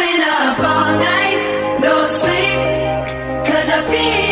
Been up all night, no sleep. Cause I feel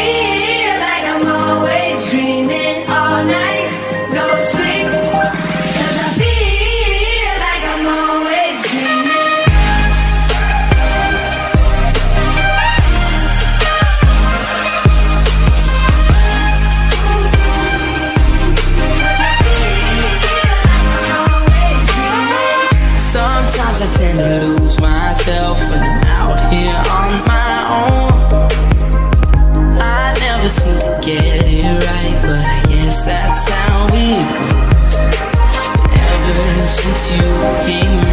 you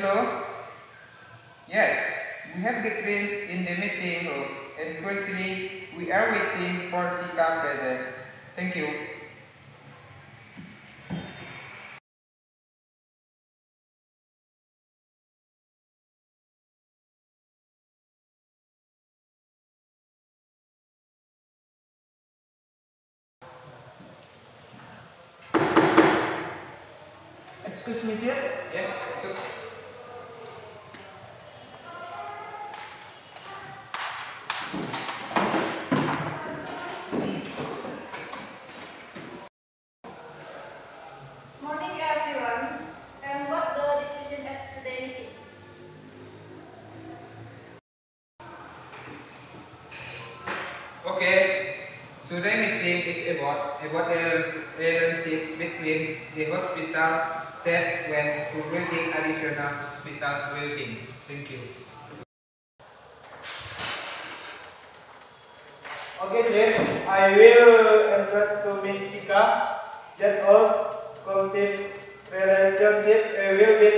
Hello? Yes, we have the cream in the meeting room and currently we are waiting for Chika present. Thank you. Excuse me, sir. Yes, so Morning, everyone. And what the decision at today meeting? Okay, meeting is about about the relationship between the hospital that went to building additional hospital building. Thank you. Okay, sir. I will answer to Miss Chika that all collective relationship will be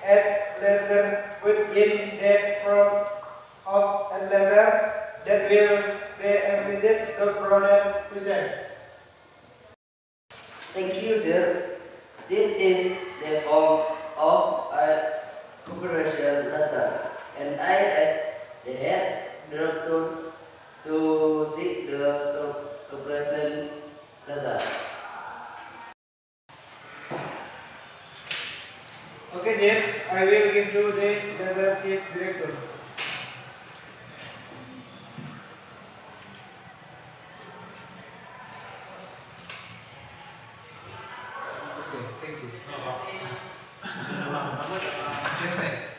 at letter within the form of a letter that will be emitted to product user. Thank you, sir. This is the form of a cooperation letter, and I ask the head director to seek the co- cooperation letter. Okay, sir. I will give to the letter chief director. Okay, thank you. Yes, sir. Okay,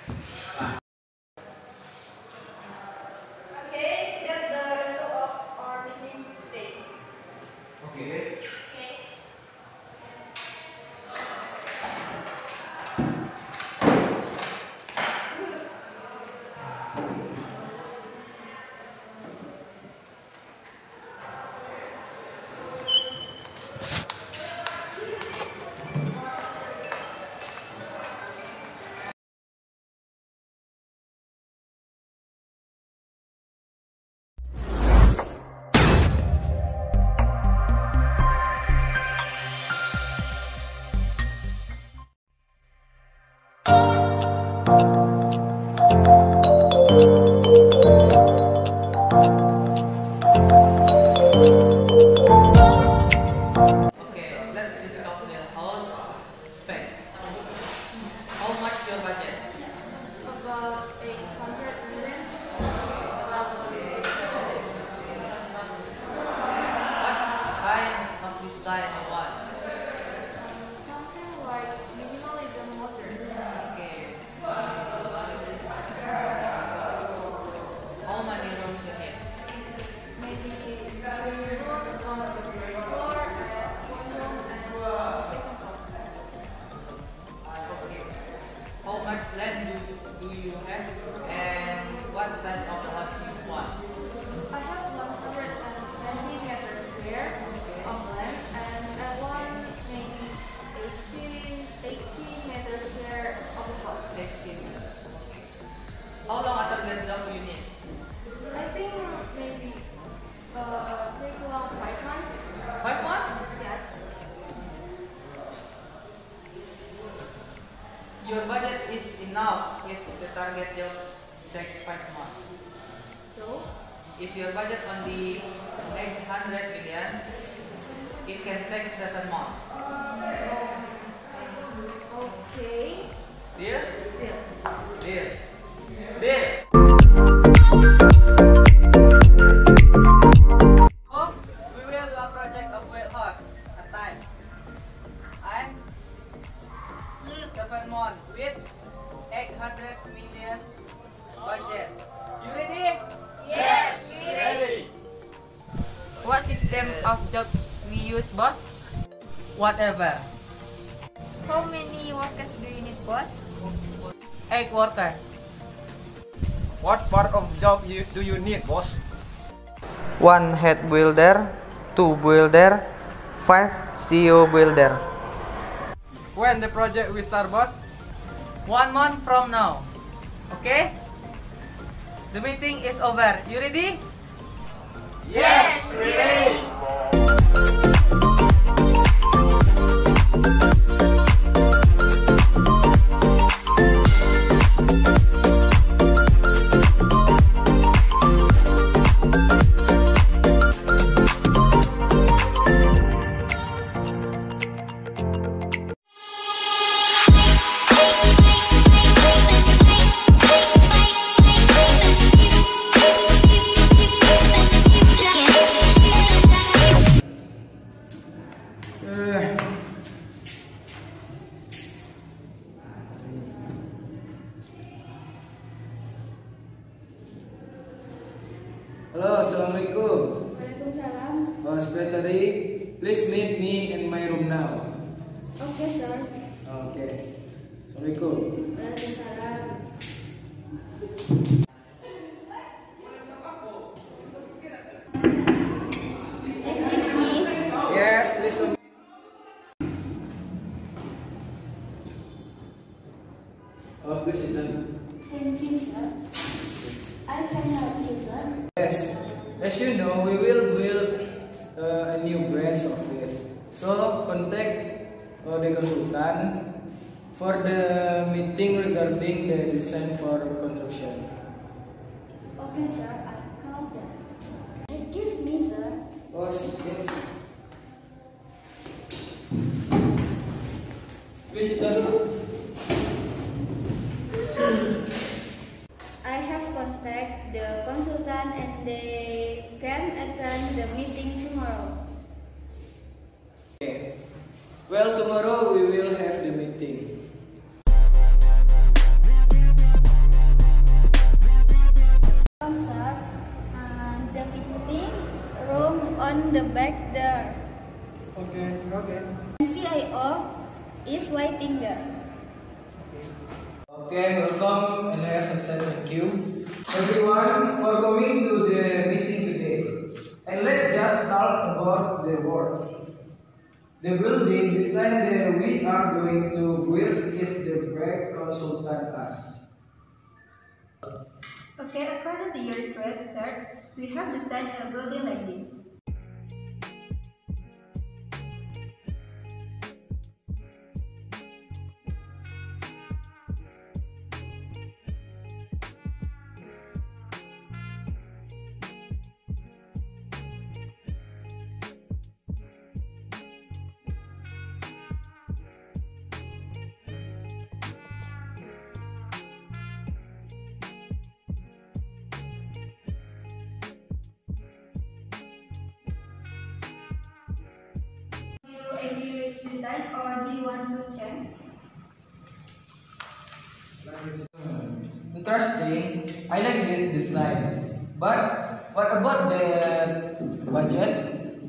your budget is enough if the target job take 5 months. So, If your budget only 800 million, it can take 7 months. okay. Deal? Deal. Deal. Deal. Whatever. How many workers do you need, boss? Eight workers. What part of job you, do you need, boss? One head builder, two builder, five CEO builder. When the project will start, boss? One month from now. Okay? The meeting is over. You ready? Yes, we ready. Halo, assalamualaikum. Waalaikumsalam. Oh, secretary, please meet me in my room now. Okay, sir. Okay. Assalamualaikum. Waalaikumsalam. You know, we will build uh, a new branch office. So contact uh, the consultant for the meeting regarding the design for construction. Okay, sir. I call them. Excuse me, sir. Oh, yes. I have contact the consultant and they can attend the meeting tomorrow. Okay. Well, tomorrow we will have the meeting. Uh, the meeting room on the back there. Okay, okay. CIO is waiting there. Okay, welcome and have a set thank you. Everyone for coming to the. And let's just talk about the work. The building design that we are going to build is the break consultant us. Okay, according to your request, sir, we have designed a building like this. Do you agree with design or do you want to change? Interesting. I like this design. But what about the budget?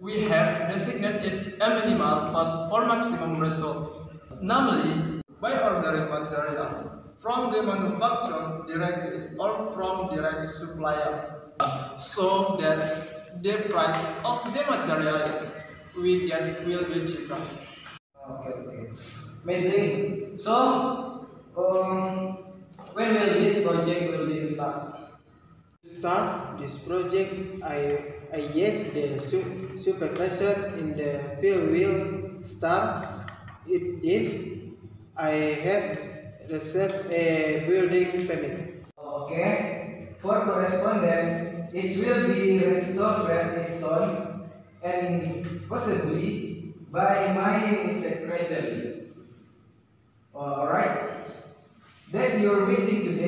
We have the designated its a minimal cost for maximum result. Namely, by ordering material from the manufacturer directly or from direct suppliers, so that the price of the materials we get will be cheaper. Okay, okay. Amazing. So, um, when will this project will be start? Start this project, I, I yes, the su- supervisor in the field will start it if I have received a building permit. Okay. For correspondence, it will be resolved soon and possibly by my secretary. Alright. Then your meeting today